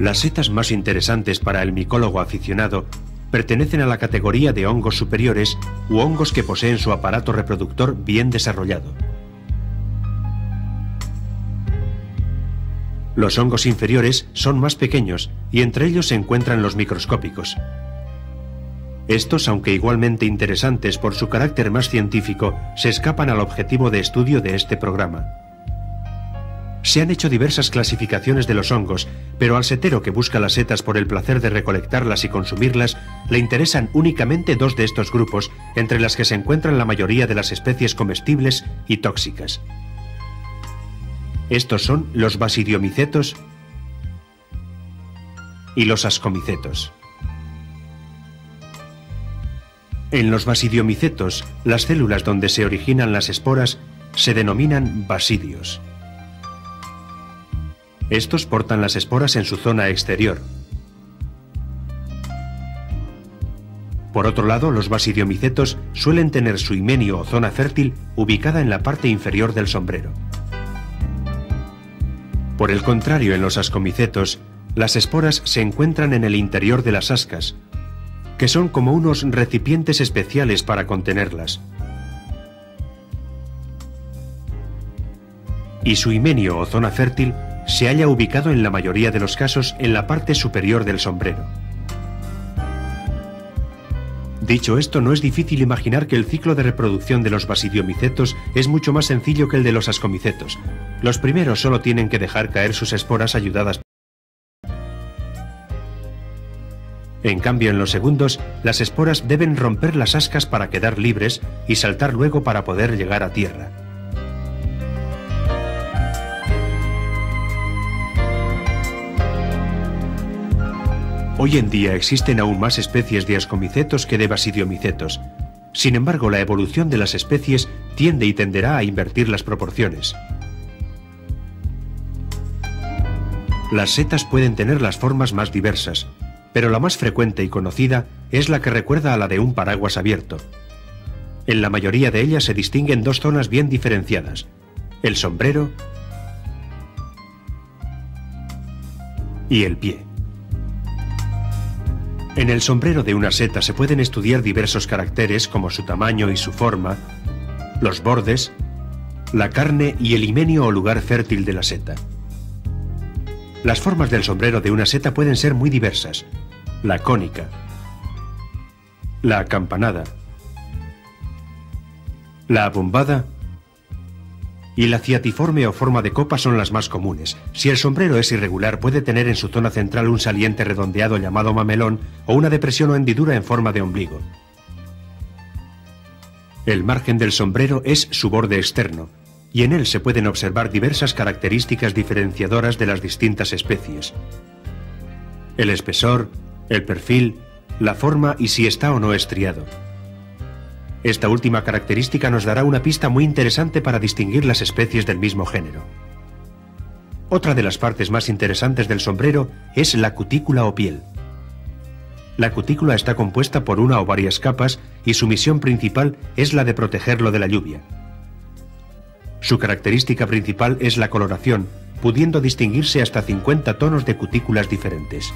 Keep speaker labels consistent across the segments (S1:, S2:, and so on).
S1: Las setas más interesantes para el micólogo aficionado pertenecen a la categoría de hongos superiores u hongos que poseen su aparato reproductor bien desarrollado. Los hongos inferiores son más pequeños y entre ellos se encuentran los microscópicos. Estos, aunque igualmente interesantes por su carácter más científico, se escapan al objetivo de estudio de este programa. Se han hecho diversas clasificaciones de los hongos, pero al setero que busca las setas por el placer de recolectarlas y consumirlas, le interesan únicamente dos de estos grupos, entre las que se encuentran la mayoría de las especies comestibles y tóxicas. Estos son los basidiomicetos y los ascomicetos. En los basidiomicetos, las células donde se originan las esporas se denominan basidios. Estos portan las esporas en su zona exterior. Por otro lado, los basidiomicetos suelen tener su himenio o zona fértil ubicada en la parte inferior del sombrero. Por el contrario, en los ascomicetos, las esporas se encuentran en el interior de las ascas, que son como unos recipientes especiales para contenerlas. Y su himenio o zona fértil se halla ubicado en la mayoría de los casos en la parte superior del sombrero. Dicho esto, no es difícil imaginar que el ciclo de reproducción de los basidiomicetos es mucho más sencillo que el de los ascomicetos. Los primeros solo tienen que dejar caer sus esporas ayudadas. En cambio, en los segundos, las esporas deben romper las ascas para quedar libres y saltar luego para poder llegar a tierra. Hoy en día existen aún más especies de ascomicetos que de basidiomicetos. Sin embargo, la evolución de las especies tiende y tenderá a invertir las proporciones. Las setas pueden tener las formas más diversas, pero la más frecuente y conocida es la que recuerda a la de un paraguas abierto. En la mayoría de ellas se distinguen dos zonas bien diferenciadas, el sombrero y el pie. En el sombrero de una seta se pueden estudiar diversos caracteres como su tamaño y su forma, los bordes, la carne y el himenio o lugar fértil de la seta. Las formas del sombrero de una seta pueden ser muy diversas. La cónica, la acampanada, la abombada y la ciatiforme o forma de copa son las más comunes. Si el sombrero es irregular, puede tener en su zona central un saliente redondeado llamado mamelón o una depresión o hendidura en forma de ombligo. El margen del sombrero es su borde externo, y en él se pueden observar diversas características diferenciadoras de las distintas especies. El espesor, el perfil, la forma y si está o no estriado. Esta última característica nos dará una pista muy interesante para distinguir las especies del mismo género. Otra de las partes más interesantes del sombrero es la cutícula o piel. La cutícula está compuesta por una o varias capas y su misión principal es la de protegerlo de la lluvia. Su característica principal es la coloración, pudiendo distinguirse hasta 50 tonos de cutículas diferentes.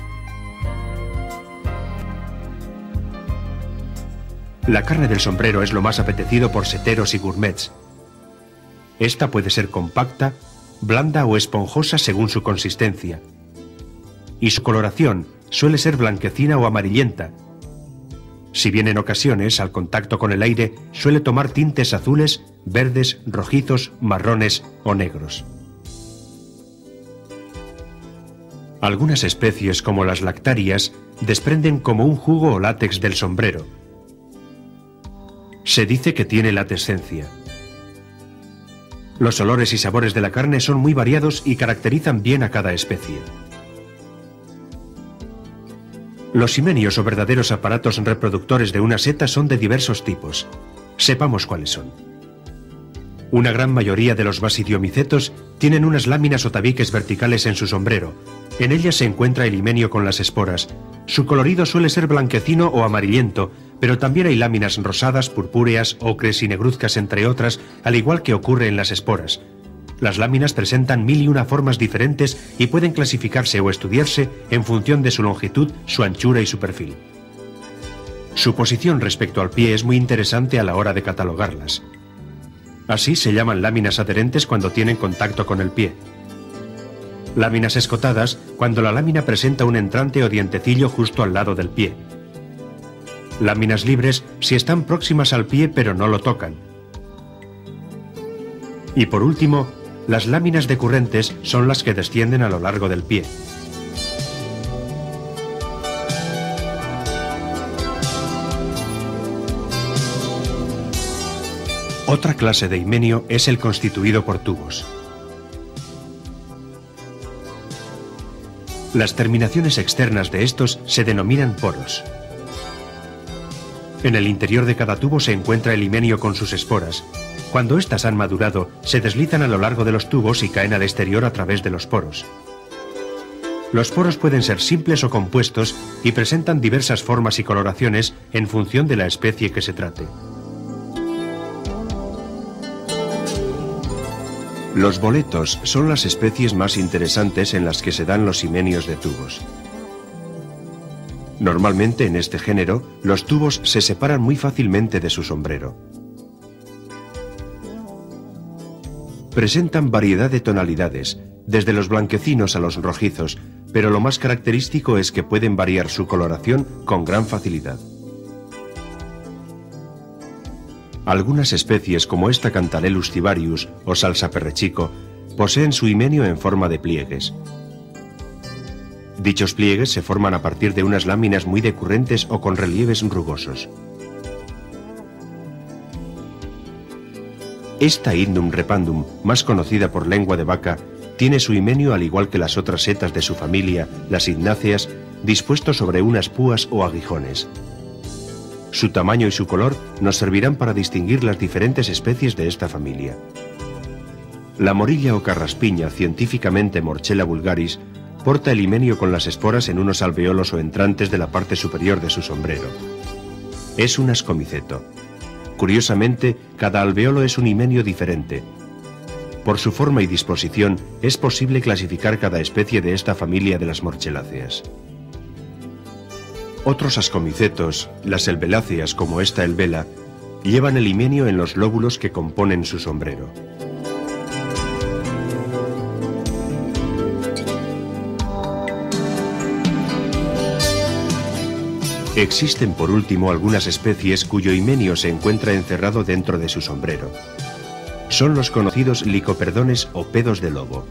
S1: La carne del sombrero es lo más apetecido por seteros y gourmets. Esta puede ser compacta, blanda o esponjosa según su consistencia. Y su coloración suele ser blanquecina o amarillenta. Si bien en ocasiones, al contacto con el aire, suele tomar tintes azules, verdes, rojizos, marrones o negros. Algunas especies, como las lactarias, desprenden como un jugo o látex del sombrero, se dice que tiene latescencia. Los olores y sabores de la carne son muy variados y caracterizan bien a cada especie. Los himenios o verdaderos aparatos reproductores de una seta son de diversos tipos. Sepamos cuáles son. Una gran mayoría de los basidiomicetos tienen unas láminas o tabiques verticales en su sombrero. En ellas se encuentra el himenio con las esporas. Su colorido suele ser blanquecino o amarillento, pero también hay láminas rosadas, purpúreas, ocres y negruzcas, entre otras, al igual que ocurre en las esporas. Las láminas presentan mil y una formas diferentes y pueden clasificarse o estudiarse en función de su longitud, su anchura y su perfil. Su posición respecto al pie es muy interesante a la hora de catalogarlas. Así se llaman láminas adherentes cuando tienen contacto con el pie. Láminas escotadas cuando la lámina presenta un entrante o dientecillo justo al lado del pie. Láminas libres si están próximas al pie pero no lo tocan. Y por último, las láminas decurrentes son las que descienden a lo largo del pie. Otra clase de himenio es el constituido por tubos. Las terminaciones externas de estos se denominan poros. En el interior de cada tubo se encuentra el himenio con sus esporas. Cuando éstas han madurado, se deslizan a lo largo de los tubos y caen al exterior a través de los poros. Los poros pueden ser simples o compuestos y presentan diversas formas y coloraciones en función de la especie que se trate. Los boletos son las especies más interesantes en las que se dan los himenios de tubos. Normalmente en este género, los tubos se separan muy fácilmente de su sombrero. Presentan variedad de tonalidades, desde los blanquecinos a los rojizos, pero lo más característico es que pueden variar su coloración con gran facilidad. Algunas especies como esta Cantalellus cibarius o salsa perrechico poseen su himenio en forma de pliegues. Dichos pliegues se forman a partir de unas láminas muy decurrentes o con relieves rugosos. Esta Indum repandum, más conocida por lengua de vaca, tiene su himenio al igual que las otras setas de su familia, las ignáceas, dispuestos sobre unas púas o aguijones. Su tamaño y su color nos servirán para distinguir las diferentes especies de esta familia. La morilla o carraspiña, científicamente Morchella vulgaris, porta el himenio con las esporas en unos alveolos o entrantes de la parte superior de su sombrero. Es un ascomiceto. Curiosamente, cada alveolo es un himenio diferente. Por su forma y disposición, es posible clasificar cada especie de esta familia de las morcheláceas. Otros ascomicetos, las elbeláceas como esta elvela, llevan el himenio en los lóbulos que componen su sombrero. Existen por último algunas especies cuyo himenio se encuentra encerrado dentro de su sombrero. Son los conocidos licoperdones o pedos de lobo.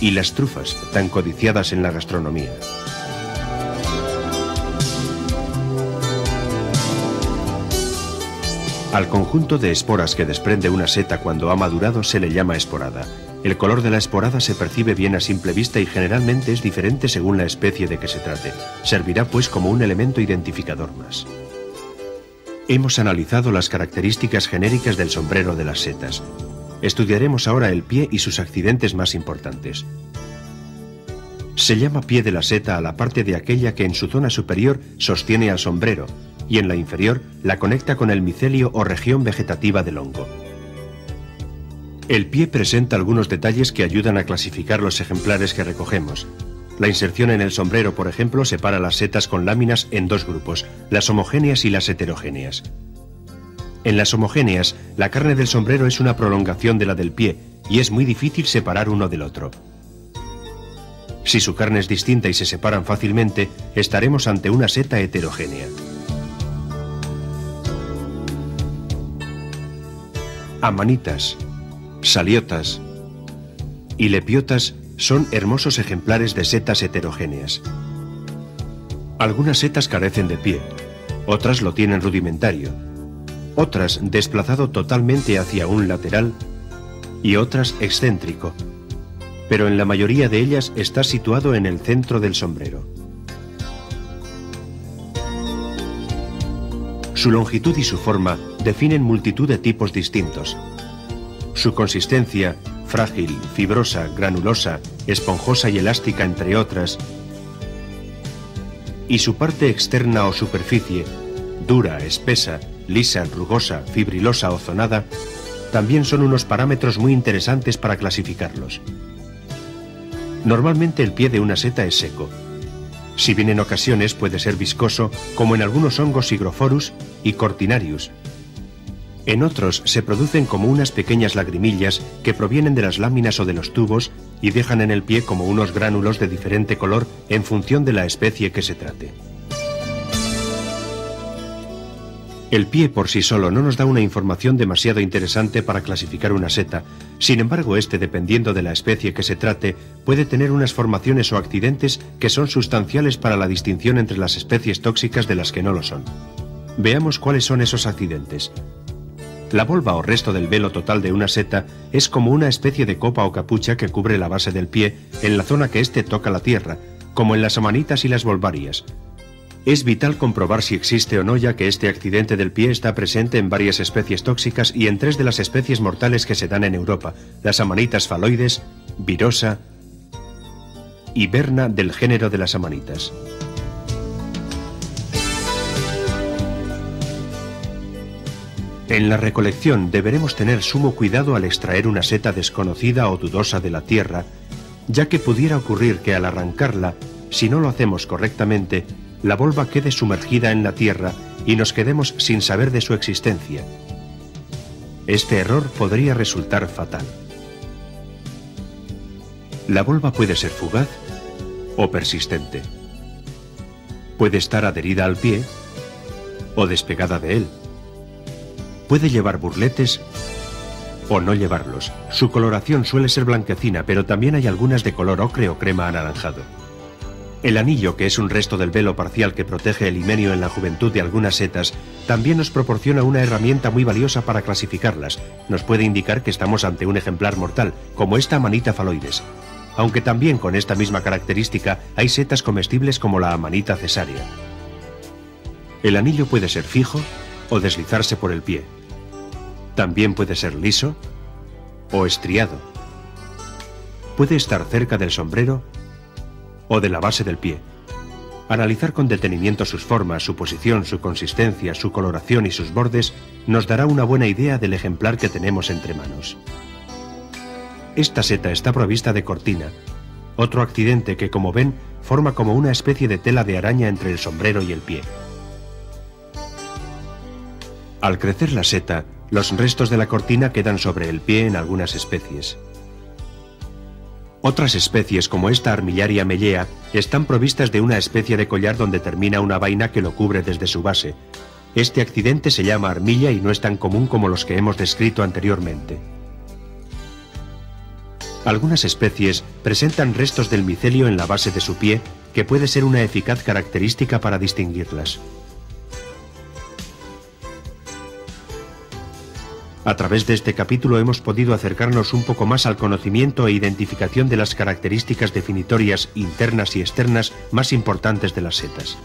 S1: Y las trufas, tan codiciadas en la gastronomía. Al conjunto de esporas que desprende una seta cuando ha madurado se le llama esporada. El color de la esporada se percibe bien a simple vista y generalmente es diferente según la especie de que se trate. Servirá pues como un elemento identificador más. Hemos analizado las características genéricas del sombrero de las setas. Estudiaremos ahora el pie y sus accidentes más importantes. Se llama pie de la seta a la parte de aquella que en su zona superior sostiene al sombrero, y en la inferior la conecta con el micelio o región vegetativa del hongo. El pie presenta algunos detalles que ayudan a clasificar los ejemplares que recogemos. La inserción en el sombrero, por ejemplo, separa las setas con láminas en dos grupos, las homogéneas y las heterogéneas. En las homogéneas, la carne del sombrero es una prolongación de la del pie y es muy difícil separar uno del otro. Si su carne es distinta y se separan fácilmente, estaremos ante una seta heterogénea. Amanitas, saliotas y lepiotas son hermosos ejemplares de setas heterogéneas. Algunas setas carecen de pie, otras lo tienen rudimentario, otras desplazado totalmente hacia un lateral y otras excéntrico, pero en la mayoría de ellas está situado en el centro del sombrero. Su longitud y su forma definen multitud de tipos distintos. Su consistencia, frágil, fibrosa, granulosa, esponjosa y elástica, entre otras, y su parte externa o superficie, dura, espesa, lisa, rugosa, fibrilosa o zonada, también son unos parámetros muy interesantes para clasificarlos. Normalmente el pie de una seta es seco. Si bien en ocasiones puede ser viscoso, como en algunos hongos Hygrophorus y Cortinarius. En otros se producen como unas pequeñas lagrimillas que provienen de las láminas o de los tubos y dejan en el pie como unos gránulos de diferente color en función de la especie que se trate. El pie por sí solo no nos da una información demasiado interesante para clasificar una seta, sin embargo este, dependiendo de la especie que se trate, puede tener unas formaciones o accidentes que son sustanciales para la distinción entre las especies tóxicas de las que no lo son. Veamos cuáles son esos accidentes. La volva o resto del velo total de una seta es como una especie de copa o capucha que cubre la base del pie en la zona que éste toca la tierra, como en las amanitas y las volvarias, es vital comprobar si existe o no ya que este accidente del pie está presente en varias especies tóxicas y en tres de las especies mortales que se dan en Europa, las amanitas faloides, virosa y berna del género de las amanitas. En la recolección deberemos tener sumo cuidado al extraer una seta desconocida o dudosa de la tierra, ya que pudiera ocurrir que al arrancarla, si no lo hacemos correctamente, la volva quede sumergida en la tierra y nos quedemos sin saber de su existencia. Este error podría resultar fatal. La volva puede ser fugaz o persistente. Puede estar adherida al pie o despegada de él. Puede llevar burletes o no llevarlos. Su coloración suele ser blanquecina, pero también hay algunas de color ocre o crema anaranjado. El anillo, que es un resto del velo parcial que protege el himenio en la juventud de algunas setas, también nos proporciona una herramienta muy valiosa para clasificarlas. Nos puede indicar que estamos ante un ejemplar mortal, como esta amanita faloides. Aunque también con esta misma característica hay setas comestibles como la amanita cesárea. El anillo puede ser fijo o deslizarse por el pie. También puede ser liso o estriado. Puede estar cerca del sombrero o de la base del pie. Analizar con detenimiento sus formas, su posición, su consistencia, su coloración y sus bordes nos dará una buena idea del ejemplar que tenemos entre manos. Esta seta está provista de cortina, otro accidente que como ven forma como una especie de tela de araña entre el sombrero y el pie. Al crecer la seta, los restos de la cortina quedan sobre el pie en algunas especies. Otras especies, como esta armillaria mellea, están provistas de una especie de collar donde termina una vaina que lo cubre desde su base. Este accidente se llama armilla y no es tan común como los que hemos descrito anteriormente. Algunas especies presentan restos del micelio en la base de su pie, que puede ser una eficaz característica para distinguirlas. A través de este capítulo hemos podido acercarnos un poco más al conocimiento e identificación de las características definitorias internas y externas más importantes de las setas.